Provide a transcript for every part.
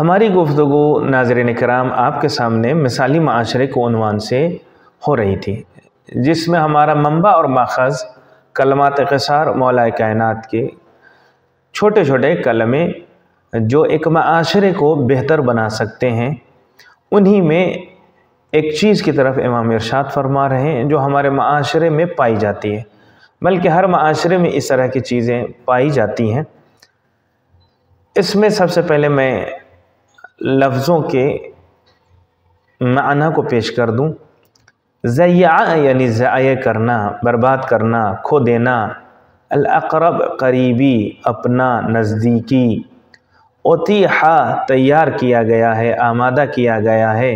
हमारी गुफ्तु नाजरन कराम आपके सामने मिसाली माशरे को उनवान से हो रही थी, जिसमें हमारा मंबा और माखज़ कलमात कसार मौला कायनात के छोटे छोटे कलमे जो एक माशरे को बेहतर बना सकते हैं, उन्हीं में एक चीज़ की तरफ़ इमाम इरशाद फरमा रहे हैं, जो हमारे माशरे में पाई जाती है। बल्कि हर माशरे में इस तरह की चीज़ें पाई जाती हैं। इसमें सबसे पहले मैं लफ्ज़ों के माना को पेश कर दूँ। ज़ैया यानी ज़ाय करना, बर्बाद करना, खो देना। अलअक़रब करीबी, अपना नज़दीकी। ओतीहा तैयार किया गया है, आमादा किया गया है।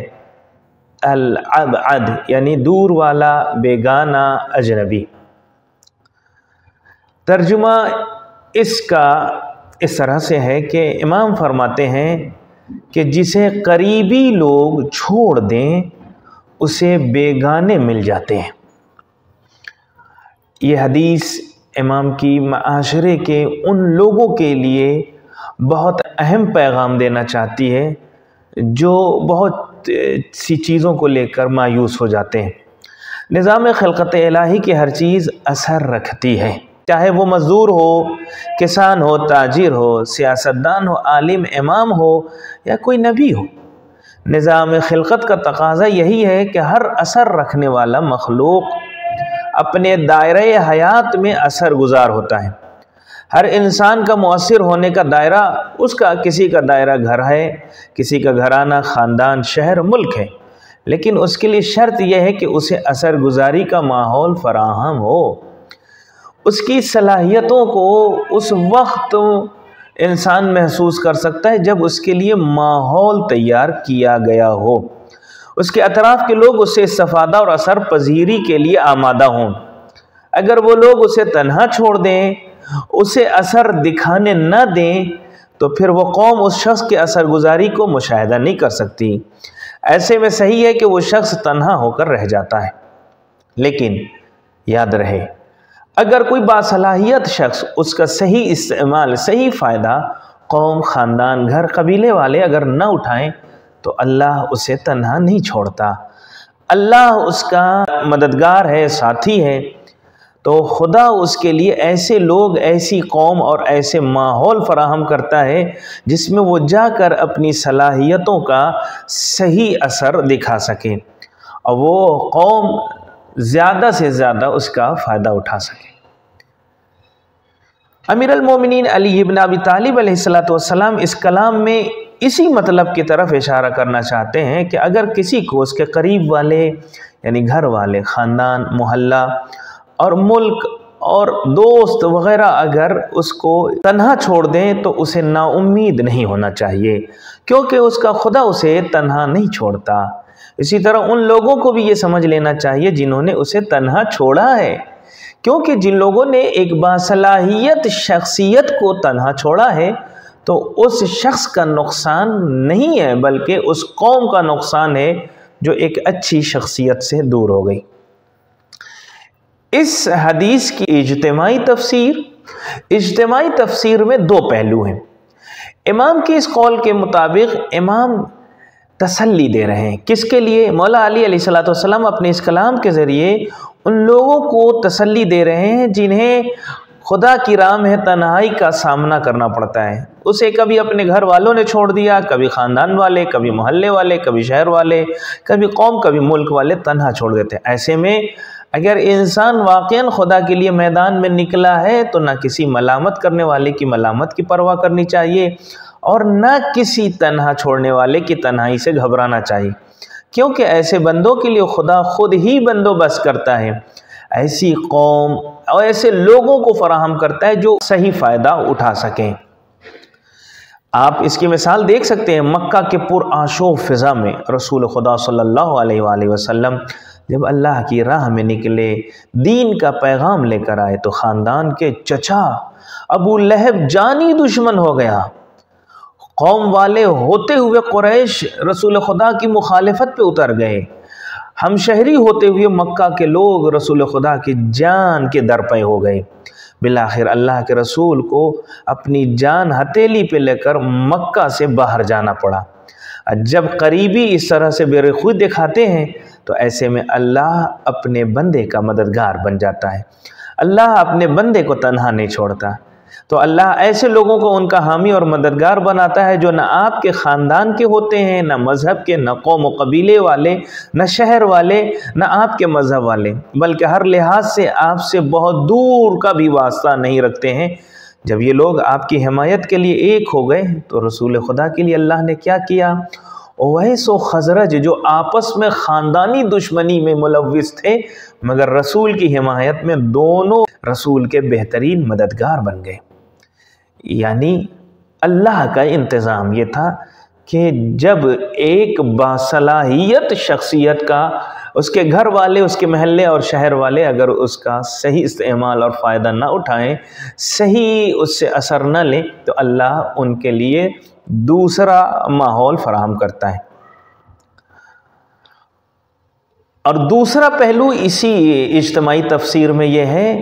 अलअबअद यानी दूर वाला, बेगाना अजनबी। तर्जुमा इसका इस तरह से है कि इमाम फरमाते हैं कि जिसे करीबी लोग छोड़ दें, उसे बेगाने मिल जाते हैं। ये हदीस इमाम की माशरे के उन लोगों के लिए बहुत अहम पैगाम देना चाहती है, जो बहुत सी चीज़ों को लेकर मायूस हो जाते हैं। निज़ाम खलकत इलाही की हर चीज़ असर रखती है। चाहे वो मज़दूर हो, किसान हो, ताजिर हो, सियासतदान हो, आलिम, इमाम हो या कोई नबी हो। निज़ाम खिलकत का तकाजा यही है कि हर असर रखने वाला मखलूक अपने दायरे हयात में असर गुज़ार होता है। हर इंसान का मौसर होने का दायरा, उसका किसी का दायरा घर है, किसी का घराना, ख़ानदान, शहर, मुल्क है। लेकिन उसके लिए शर्त यह है कि उसे असर गुजारी का माहौल फराहम हो। उसकी सलाहियतों को उस वक्त इंसान महसूस कर सकता है जब उसके लिए माहौल तैयार किया गया हो। उसके अतराफ़ के लोग उससे इस्तफ़ादा और असर पजीरी के लिए आमादा हों। अगर वो लोग उसे तनहा छोड़ दें, उसे असर दिखाने न दें तो फिर वो कौम उस शख्स के असर गुजारी को मुशाह नहीं कर सकती। ऐसे में सही है कि वो शख्स तनहा होकर रह जाता है। लेकिन याद रहे अगर कोई बासलाहियत शख्स उसका सही इस्तेमाल, सही फ़ायदा कौम, ख़ानदान, घर, कबीले वाले अगर न उठाएँ तो अल्लाह उसे तन्हा नहीं छोड़ता। अल्लाह उसका मददगार है, साथी है। तो खुदा उसके लिए ऐसे लोग, ऐसी कौम और ऐसे माहौल फराहम करता है, जिसमें वो जाकर अपनी सलाहियतों का सही असर दिखा सकें। और वो कौम ज़्यादा से ज़्यादा उसका फ़ायदा उठा सके। अमीर अलमोमिन अली इबन अबी तालिब इस कलाम में इसी मतलब की तरफ़ इशारा करना चाहते हैं कि अगर किसी को उसके करीब वाले, यानी घर वाले, ख़ानदान, मोहल्ला और मुल्क और दोस्त वग़ैरह अगर उसको तन्हा छोड़ दें तो उसे नाउम्मीद नहीं होना चाहिए, क्योंकि उसका खुदा उसे तन्हा नहीं छोड़ता। इसी तरह उन लोगों को भी ये समझ लेना चाहिए जिन्होंने उसे तनहा छोड़ा है। क्योंकि जिन लोगों ने एक बासलाहियत, शख्सियत को तन्हा छोड़ा है तो उस शख्स का नुकसान नहीं है, बल्कि उस कौम का नुकसान है, जो एक अच्छी शख्सियत से दूर हो गई। इस हदीस की इजतमाही तफसीर इजतमाही तफसीर में दो पहलू हैं। इमाम की इस कौल के मुताबिक इमाम तसल्ली दे रहे हैं। किसके लिए? मौला अली सलाम अपने इस कलाम के ज़रिए उन लोगों को तसल्ली दे रहे हैं जिन्हें खुदा की राह में तन्हाई का सामना करना पड़ता है। उसे कभी अपने घर वालों ने छोड़ दिया, कभी ख़ानदान वाले, कभी मोहल्ले वाले, कभी शहर वाले, कभी कौम, कभी मुल्क वाले तन्हा छोड़ देते हैं। ऐसे में अगर इंसान वाक़ खुदा के लिए मैदान में निकला है तो ना किसी मलामत करने वाले की मलामत की परवाह करनी चाहिए। और न किसी तन्हा छोड़ने वाले की तन्हाई से घबराना चाहिए। क्योंकि ऐसे बंदों के लिए खुदा खुद ही बंदोबस्त करता है। ऐसी कौम और ऐसे लोगों को फराहम करता है जो सही फ़ायदा उठा सकें। आप इसकी मिसाल देख सकते हैं मक्का के पुरआशो फ़िज़ा में रसूल खुदा सल्लल्लाहु अलैहि वसल्लम जब अल्लाह की राह में निकले, दीन का पैगाम लेकर आए तो ख़ानदान के चचा अबू लहब जानी दुश्मन हो गया। कौम वाले होते हुए कुरैश रसूल खुदा की मुखालफत पे उतर गए। हम शहरी होते हुए मक्का के लोग रसूल खुदा की जान के दर पे हो गए। बिलाखिर अल्लाह के रसूल को अपनी जान हथेली पे लेकर मक्का से बाहर जाना पड़ा। जब करीबी इस तरह से बेरखुद दिखाते हैं तो ऐसे में अल्लाह अपने बंदे का मददगार बन जाता है। अल्लाह अपने बंदे को तनहा नहीं छोड़ता। तो अल्लाह ऐसे लोगों को उनका हामी और मददगार बनाता है जो ना आपके ख़ानदान के होते हैं, न मज़हब के, न कौम कबीले वाले, न शहर वाले, न आपके मज़हब वाले। बल्कि हर लिहाज से आपसे बहुत दूर का भी वास्ता नहीं रखते हैं। जब ये लोग आपकी हमायत के लिए एक हो गए तो रसूल खुदा के लिए अल्लाह ने क्या किया? ओवैस व खजरज, जो आपस में ख़ानदानी दुश्मनी में मुलविस थे, मगर रसूल की हिमायत में दोनों रसूल के बेहतरीन मददगार बन गए। यानी अल्लाह का इंतज़ाम ये था कि जब एक बासलाहियत शख्सियत का उसके घर वाले उसके महल्ले और शहर वाले अगर उसका सही इस्तेमाल और फ़ायदा ना उठाएँ, सही उससे असर न लें तो अल्लाह उनके लिए दूसरा माहौल फराहम करता है। और दूसरा पहलू इसी इज्तमाही तफसीर में यह है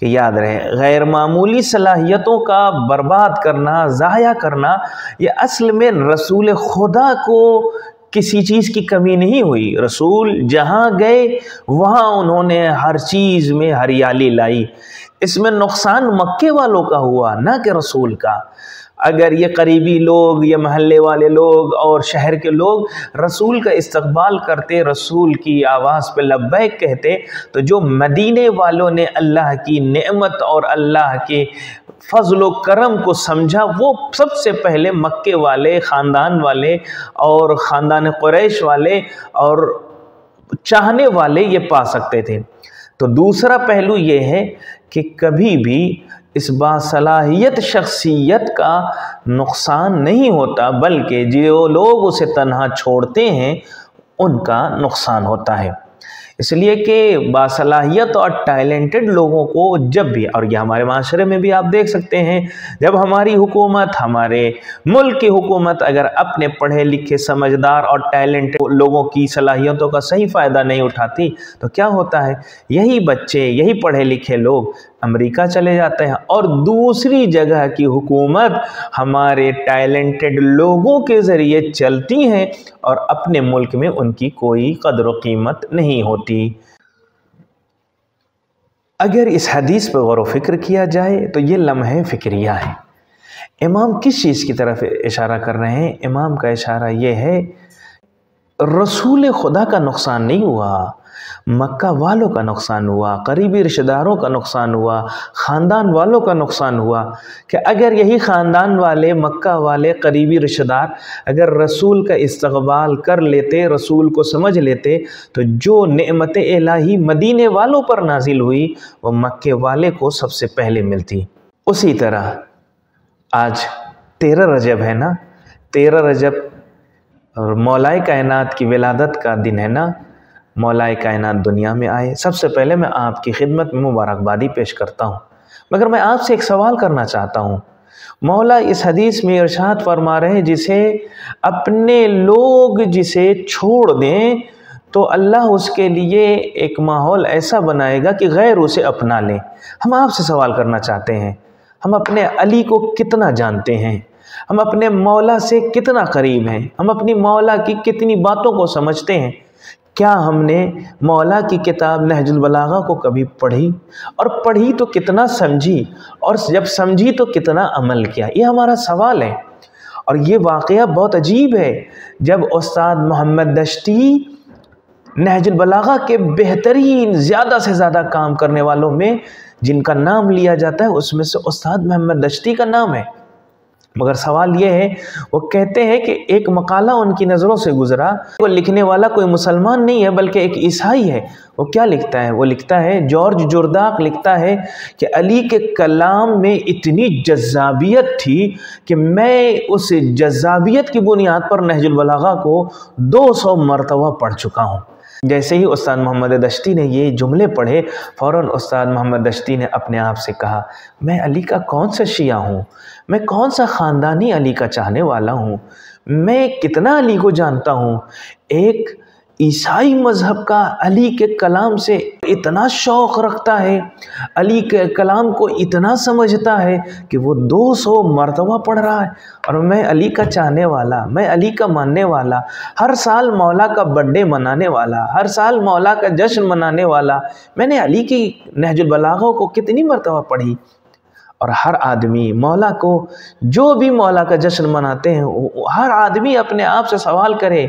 कि याद रहे, गैर मामूली सलाहियतों का बर्बाद करना, ज़ाया करना, ये असल में रसूल खुदा को किसी चीज़ की कमी नहीं हुई। रसूल जहाँ गए, वहाँ उन्होंने हर चीज़ में हरियाली लाई। इसमें नुकसान मक्के वालों का हुआ, ना कि रसूल का। अगर ये करीबी लोग, ये महल्ले वाले लोग और शहर के लोग रसूल का इस्तकबाल करते, रसूल की आवाज़ पे लब्बैक कहते तो जो मदीने वालों ने अल्लाह की नेमत और अल्लाह के फजल करम को समझा, वो सबसे पहले मक्के वाले, ख़ानदान वाले और ख़ानदान क़ुरैश वाले और चाहने वाले ये पा सकते थे। तो दूसरा पहलू ये है कि कभी भी इस बासलाहियत शख्सियत का नुकसान नहीं होता, बल्कि जो लोग उसे तनहा छोड़ते हैं, उनका नुकसान होता है। इसलिए कि बासलाहियत और टैलेंटेड लोगों को जब भी, और ये हमारे माशरे में भी आप देख सकते हैं, जब हमारी हुकूमत, हमारे मुल्क की हुकूमत अगर अपने पढ़े लिखे समझदार और टैलेंटेड लोगों की सलाहियतों का सही फ़ायदा नहीं उठाती तो क्या होता है? यही बच्चे, यही पढ़े लिखे लोग अमेरिका चले जाते हैं और दूसरी जगह की हुकूमत हमारे टैलेंटेड लोगों के ज़रिए चलती हैं और अपने मुल्क में उनकी कोई कदर कीमत नहीं होती। अगर इस हदीस पर गौर फ़िक्र किया जाए तो ये लम्हे फ़िक्रिया है। इमाम किस चीज़ की तरफ़ इशारा कर रहे हैं? इमाम का इशारा ये है, रसूल खुदा का नुकसान नहीं हुआ। मक्का वालों का नुकसान हुआ, करीबी रिश्तेदारों का नुकसान हुआ, ख़ानदान वालों का नुकसान हुआ कि अगर यही ख़ानदान वाले, मक्का वाले करीबी रिश्तेदार अगर रसूल का इस्तबाल कर लेते, रसूल को समझ लेते तो जो नमत इलाही मदीने वालों पर नाजिल हुई, वो मक्के वाले को सबसे पहले मिलती। उसी तरह आज तेरह रजब है ना? तेरह रजब मौलाए कायनात की विलादत का दिन है ना? मौलाए कायनात दुनिया में आए। सबसे पहले मैं आपकी खिदमत में मुबारकबादी पेश करता हूँ। मगर मैं आपसे एक सवाल करना चाहता हूँ। मौला इस हदीस में इरशाद फरमा रहे हैं, जिसे अपने लोग जिसे छोड़ दें तो अल्लाह उसके लिए एक माहौल ऐसा बनाएगा कि गैर उसे अपना लें। हम आपसे सवाल करना चाहते हैं, हम अपने अली को कितना जानते हैं? हम अपने मौला से कितना करीब हैं? हम अपनी मौला की कितनी बातों को समझते हैं? क्या हमने मौला की किताब नहजुल बलागा को कभी पढ़ी? और पढ़ी तो कितना समझी? और जब समझी तो कितना अमल किया? ये हमारा सवाल है। और ये वाक़ बहुत अजीब है। जब उस्ताद मोहम्मद दश्ती नहजुल बलागा के बेहतरीन, ज़्यादा से ज़्यादा काम करने वालों में जिनका नाम लिया जाता है, उसमें से उस्ताद मोहम्मद दश्ती का नाम है। मगर सवाल ये है, वो कहते हैं कि एक मकाला उनकी नज़रों से गुज़रा। वो लिखने वाला कोई मुसलमान नहीं है, बल्कि एक ईसाई है। वो क्या लिखता है? वो लिखता है, जॉर्ज जुर्दाक लिखता है कि अली के कलाम में इतनी जज्जाबियत थी कि मैं उस जज्जाबियत की बुनियाद पर नहजुलबलागा को 200 मरतबा पढ़ चुका हूँ। जैसे ही उस्ताद मोहम्मद दश्ती ने ये जुमले पढ़े फ़ौर उस्ताद मोहम्मद दश्ती ने अपने आप से कहा, मैं अली का कौन सा शिया हूँ? मैं कौन सा ख़ानदानी अली का चाहने वाला हूँ? मैं कितना अली को जानता हूँ? एक ईसाई मज़हब का अली के कलाम से इतना शौक़ रखता है, अली के कलाम को इतना समझता है कि वो 200 मरतबा पढ़ रहा है। और मैं अली का चाहने वाला, मैं अली का मानने वाला, हर साल मौला का बर्थडे मनाने वाला, हर साल मौला का जश्न मनाने वाला, मैंने अली की नहजुलबलागों को कितनी मरतबा पढ़ी। और हर आदमी मौला को, जो भी मौला का जश्न मनाते हैं हर आदमी अपने आप से सवाल करे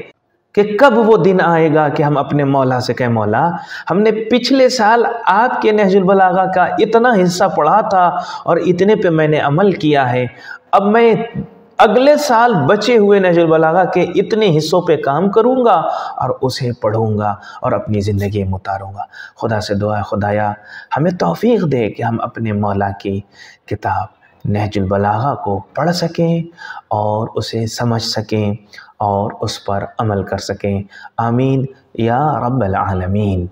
कि कब वो दिन आएगा कि हम अपने मौला से कहें, मौला, हमने पिछले साल आपके नहजुल बलागा का इतना हिस्सा पढ़ा था और इतने पे मैंने अमल किया है। अब मैं अगले साल बचे हुए नज़र बलागा के इतने हिस्सों पे काम करूँगा और उसे पढ़ूँगा और अपनी ज़िंदगी में उतारूँगा। खुदा से दुआ खुदाया, हमें तोफ़ी दे कि हम अपने मौला की किताब नहजुल बलागा को पढ़ सकें और उसे समझ सकें और उस पर अमल कर सकें। आमीन। या रब्बल आलमीन।